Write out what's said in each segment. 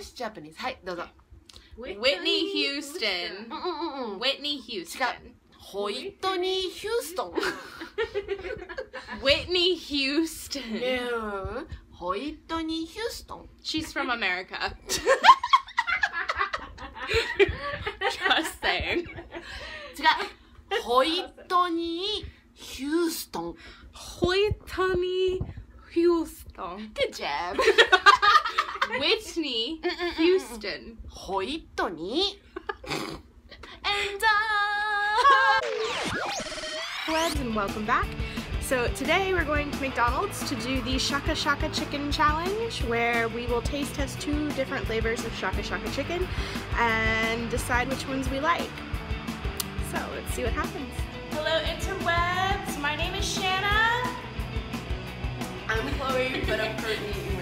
English Japanese はいどうぞ Whitney Houston. うんうんうんうん Whitney Houston. ホイットニー・ヒューストン Whitney Houston. うんホイットニー・ヒューストン She's from America. Just saying. 違うホイットニー・ヒューストン Whitney Houston. Good job Whitney Houston. Hoitoni. and uh, Webs and welcome back. So today we're going to McDonald's to do the Shaka Shaka Chicken Challenge where we will taste test two different flavors of Shaka Shaka Chicken and decide which ones we like. So let's see what happens. Hello interwebs, my name is Shana. I'm Chloe, but I'm currently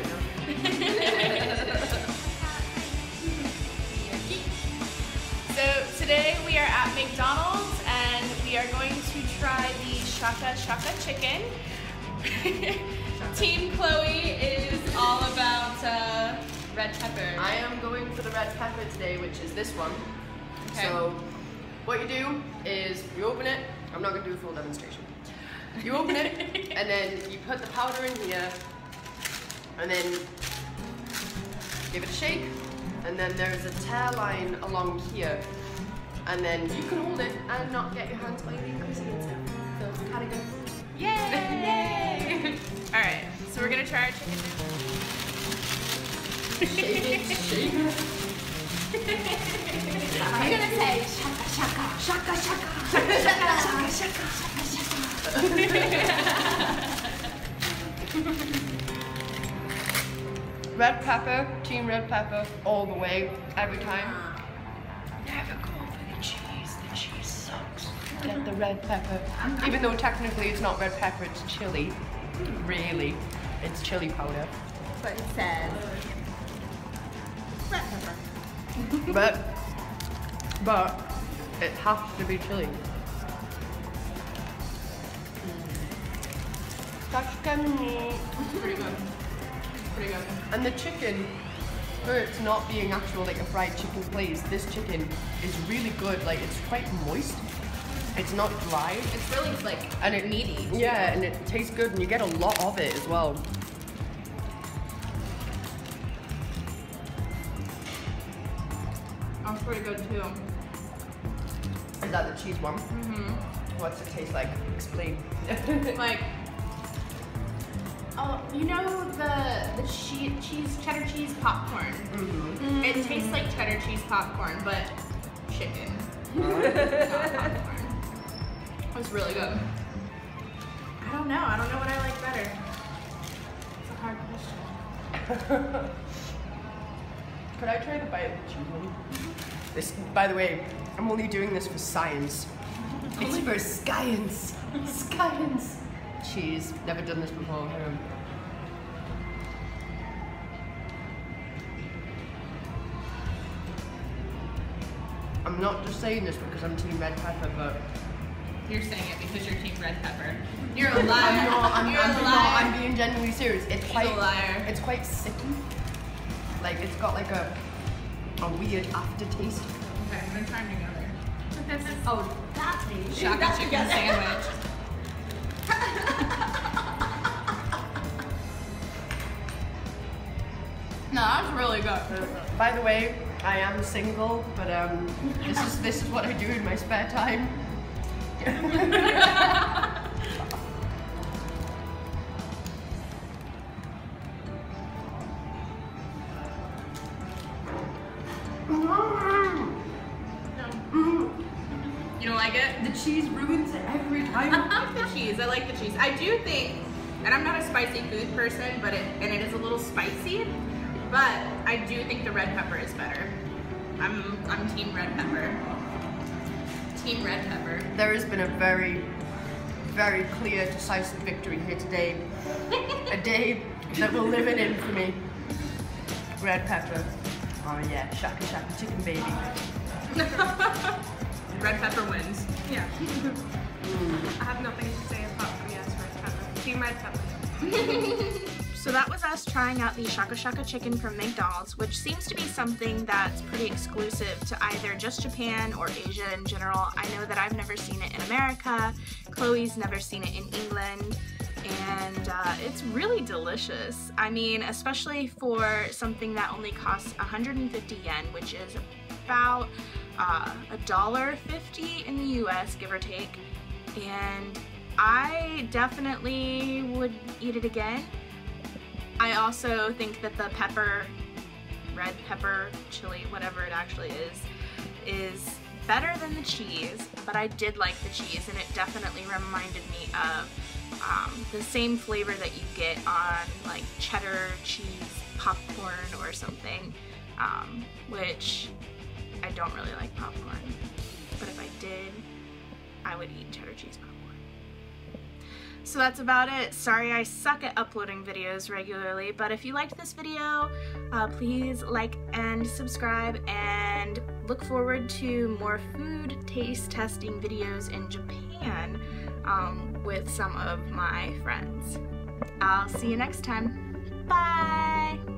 So today we are at McDonald's and we are going to try the Shaka Shaka Chicken. Team Chloe is all about uh, red pepper. I am going for the red pepper today, which is this one. Okay. So, what you do is you open it. I'm not going to do a full demonstration. You open it, and then you put the powder in here, and then give it a shake, and then there's a tear line along here, and then you can hold it and not get your hands oily and greasy. So it's kind of good. Yay! all right, so we're gonna try our chicken. Shake it, shake it. I'm gonna say Shaka Shaka Shaka Shaka Shaka Shaka Shaka Red pepper, team red pepper, all the way, every time. Ah. Never go for the cheese. The cheese sucks. Get the red pepper. Even though technically it's not red pepper, it's chili. Really, it's chili powder. But it says red pepper. But, but it has to be chili. Mm. That's gonna be Pretty good. Pretty good. And the chicken, for it's not being actual like a fried chicken place, this chicken is really good. Like it's quite moist. It's not dry. It's really like And it meaty. Yeah, and it tastes good and you get a lot of it as well. That's pretty good too. Is that the cheese one? Mm-hmm. What's it taste like? Explain. Like, oh, you know the the cheese, cheese cheddar cheese popcorn. Mm-hmm. It tastes like cheddar cheese popcorn, but chicken. not popcorn. It was really good. I don't know. I don't know what I like better. It's a hard question. Could I try the bite of the cheese one? This, by the way, I'm only doing this for science. It's for science. Science. Cheese. Never done this before. Um, I'm not just saying this because I'm team red pepper, but You're saying it because you're team red pepper. You're a liar. I'm not. I'm, you're I'm, a being- liar. I'm being genuinely serious. It's He's quite. a liar. It's quite sicky. Like it's got like a a weird aftertaste. Okay, I'm gonna try them together. Oh, that tastes. Shaka chicken sandwich. no, that was really good. By the way, I am single, but um, this is this is what I do in my spare time. cheese ruins it every time. I like the cheese. I like the cheese. I do think, and I'm not a spicy food person, but it and it is a little spicy, but I do think the red pepper is better. I'm I'm team red pepper. Team red pepper. There has been a very, very clear, decisive victory here today. a day that will live in infamy. Red pepper. Oh yeah, shaka shaka chicken baby. Red pepper wins. Yeah. I have nothing to say apart from yes, red pepper. Team red pepper. So that was us trying out the Shaka Shaka chicken from McDonald's, which seems to be something that's pretty exclusive to either just Japan or Asia in general. I know that I've never seen it in America, Chloe's never seen it in England, and uh, it's really delicious. I mean, especially for something that only costs 150 yen, which is about a dollar fifty in the US, give or take. And I definitely would eat it again. I also think that the pepper, red pepper, chili, whatever it actually is, is better than the cheese, but I did like the cheese and it definitely reminded me of um, the same flavor that you get on like cheddar cheese popcorn or something, um, which don't really like popcorn, but if I did, I would eat cheddar cheese popcorn. So that's about it. Sorry I suck at uploading videos regularly, but if you liked this video, uh, please like and subscribe and look forward to more food taste testing videos in Japan um, with some of my friends. I'll see you next time. Bye!